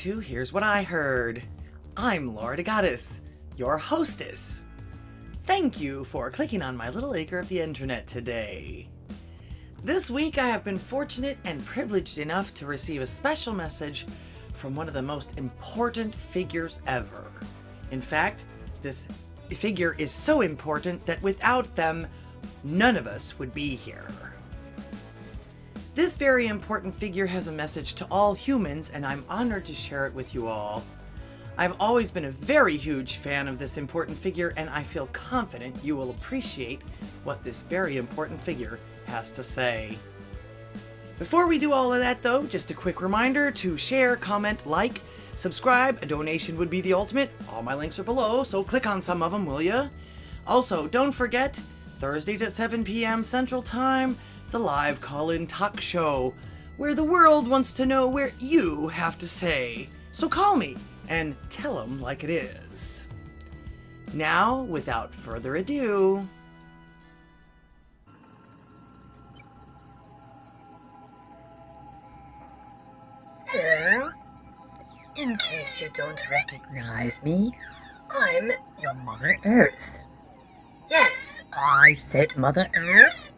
to Here's What I Heard. I'm Laura DeGaddis, your hostess. Thank you for clicking on my little acre of the internet today. This week I have been fortunate and privileged enough to receive a special message from one of the most important figures ever. In fact, this figure is so important that without them, none of us would be here. This very important figure has a message to all humans, and I'm honored to share it with you all. I've always been a very huge fan of this important figure, and I feel confident you will appreciate what this very important figure has to say. Before we do all of that, though, just a quick reminder to share, comment, like, subscribe. A donation would be the ultimate. All my links are below, so click on some of them, will ya? Also, don't forget, Thursdays at 7 p.m. Central Time, the live call-in talk show, where the world wants to know where you have to say. So call me and tell them like it is. Now, without further ado, Hello. In case you don't recognize me, I'm your Mother Earth. Yes, I said Mother Earth.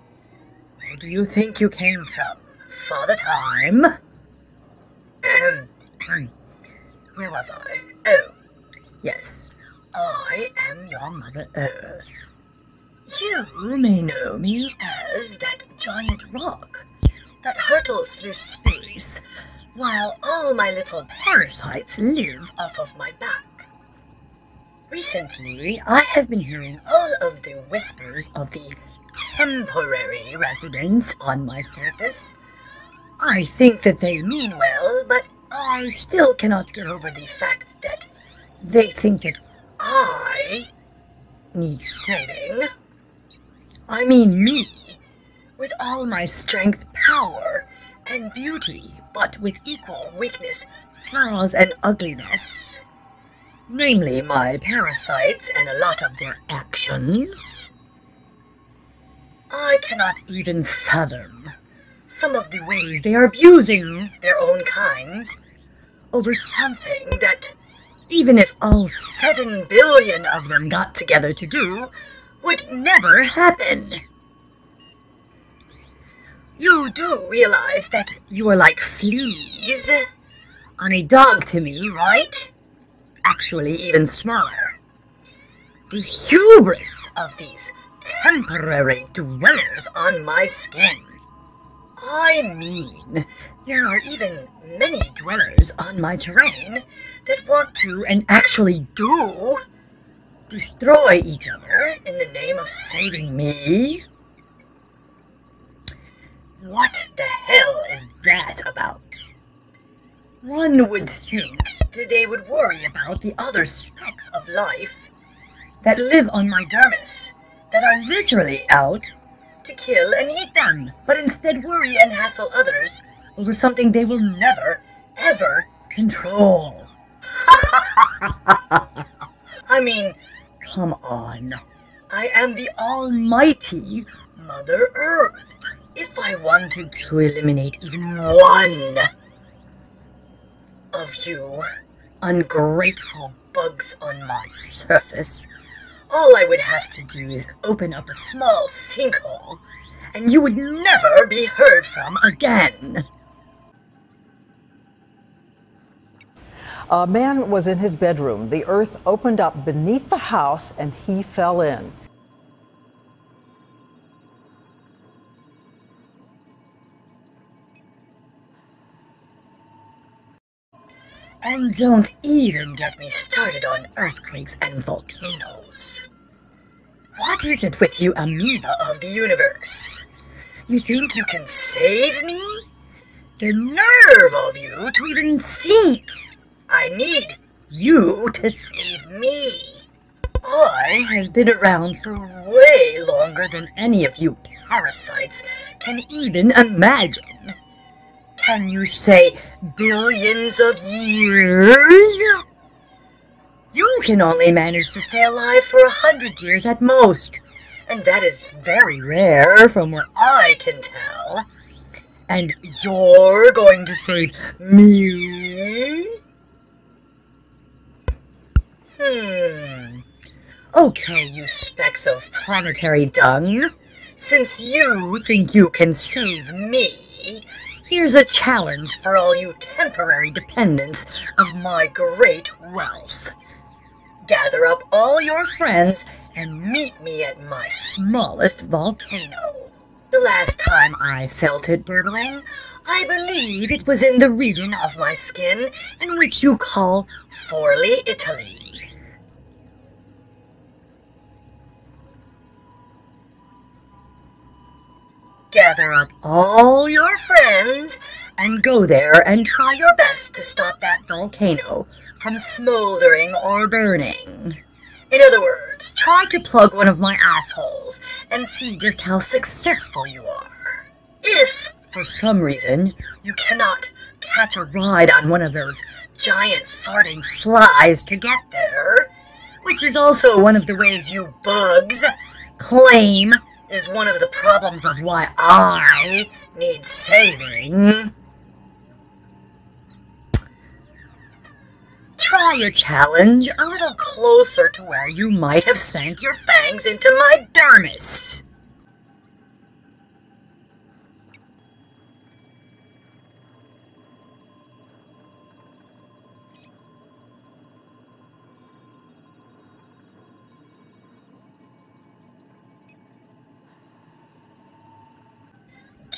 Do you think you came from? Father Time? Um, hmm. Where was I? Oh, yes. I am your Mother Earth. You may know me as that giant rock that hurtles through space while all my little parasites live off of my back. Recently, I have been hearing the whispers of the temporary residents on my surface. I think that they mean well, but I still cannot get over the fact that they think that I need saving. I mean me, with all my strength, power, and beauty, but with equal weakness, flaws, and ugliness. Namely, my parasites and a lot of their actions. I cannot even fathom some of the ways they are abusing their own kinds over something that, even if all seven billion of them got together to do, would never happen. You do realize that you are like fleas on a dog to me, right? Actually, even smaller. The hubris of these temporary dwellers on my skin. I mean, there are even many dwellers on my terrain that want to and actually do destroy each other in the name of saving me. What the hell is that about? One would think that they would worry about the other specks of life that live on my dermis, that are literally out to kill and eat them, but instead worry and hassle others over something they will never, ever control. I mean, come on. I am the almighty Mother Earth. If I wanted to eliminate even one of you ungrateful bugs on my surface, all I would have to do is open up a small sinkhole, and you would never be heard from again. A man was in his bedroom. The earth opened up beneath the house and he fell in. And don't even get me started on earthquakes and volcanoes. What is it with you, amoeba of the universe? You think you can save me? The nerve of you to even think! I need you to save me! I have been around for way longer than any of you parasites can even imagine. Can you say billions of years? You can only manage to stay alive for a hundred years at most, and that is very rare from what I can tell. And you're going to save me? Hmm. Okay, you specks of planetary dung. Since you think you can save me, here's a challenge for all you temporary dependents of my great wealth. Gather up all your friends and meet me at my smallest volcano. The last time I felt it burbling, I believe it was in the region of my skin in which you call Forli, Italy. Gather up all your friends and go there and try your best to stop that volcano from smoldering or burning. In other words, try to plug one of my assholes and see just how successful you are. If, for some reason, you cannot catch a ride on one of those giant farting flies to get there, which is also one of the ways you bugs claim is one of the problems of why I need saving. Try a challenge a little closer to where you might have sank your fangs into my dermis.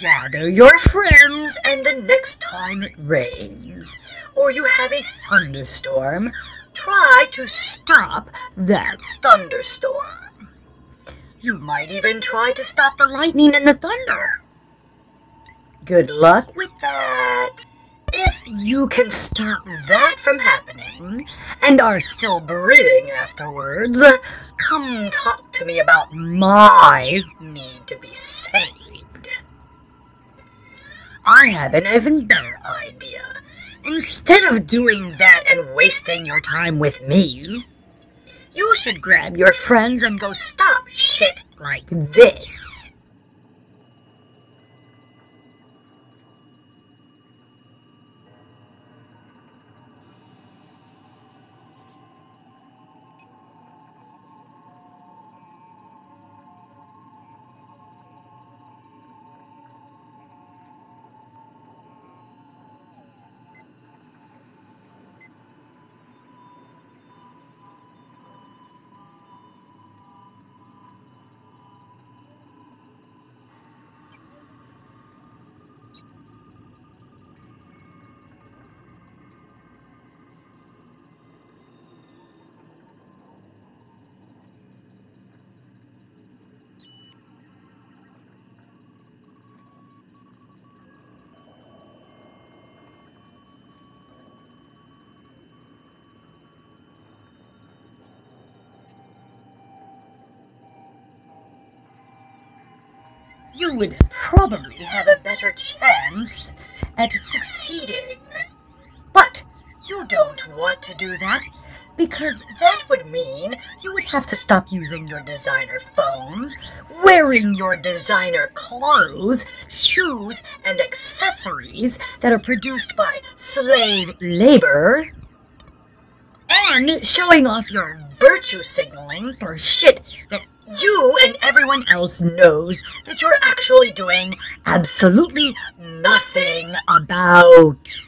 Gather your friends, and the next time it rains, or you have a thunderstorm, try to stop that thunderstorm. You might even try to stop the lightning and the thunder. Good luck with that. If you can stop that from happening and are still breathing afterwards, come talk to me about my need to be saved. I have an even better idea. Instead of doing that and wasting your time with me, you should grab your friends and go stop shit like this. You would probably have a better chance at succeeding. But you don't want to do that because that would mean you would have to stop using your designer phones, wearing your designer clothes, shoes, and accessories that are produced by slave labor, and showing off your virtue signaling for shit that you and everyone else knows that you're actually doing absolutely nothing about.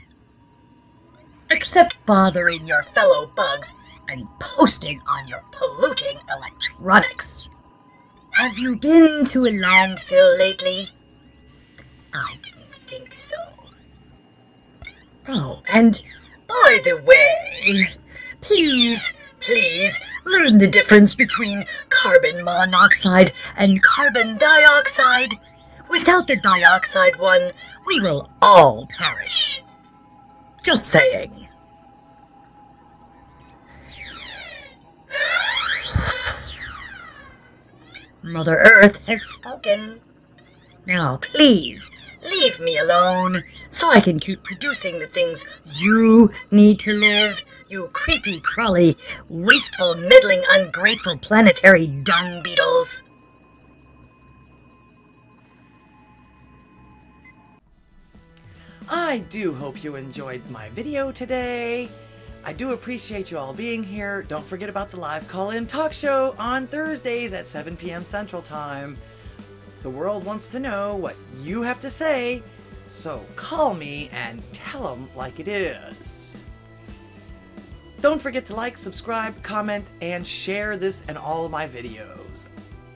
Except bothering your fellow bugs and posting on your polluting electronics. Have you been to a landfill lately? I didn't think so. Oh, and by the way, please Please learn the difference between carbon monoxide and carbon dioxide. Without the dioxide one, we will all perish. Just saying. Mother Earth has spoken. Now, please, leave me alone so I can keep producing the things you need to live, you creepy, crawly, wasteful, middling, ungrateful planetary dung beetles. I do hope you enjoyed my video today. I do appreciate you all being here. Don't forget about the live call-in talk show on Thursdays at 7 p.m. Central Time. The world wants to know what you have to say, so call me and tell them like it is. Don't forget to like, subscribe, comment, and share this and all my videos.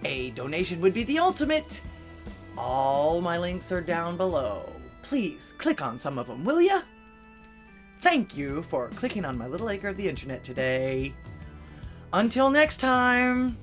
A donation would be the ultimate. All my links are down below. Please click on some of them, will ya? Thank you for clicking on my little acre of the internet today. Until next time.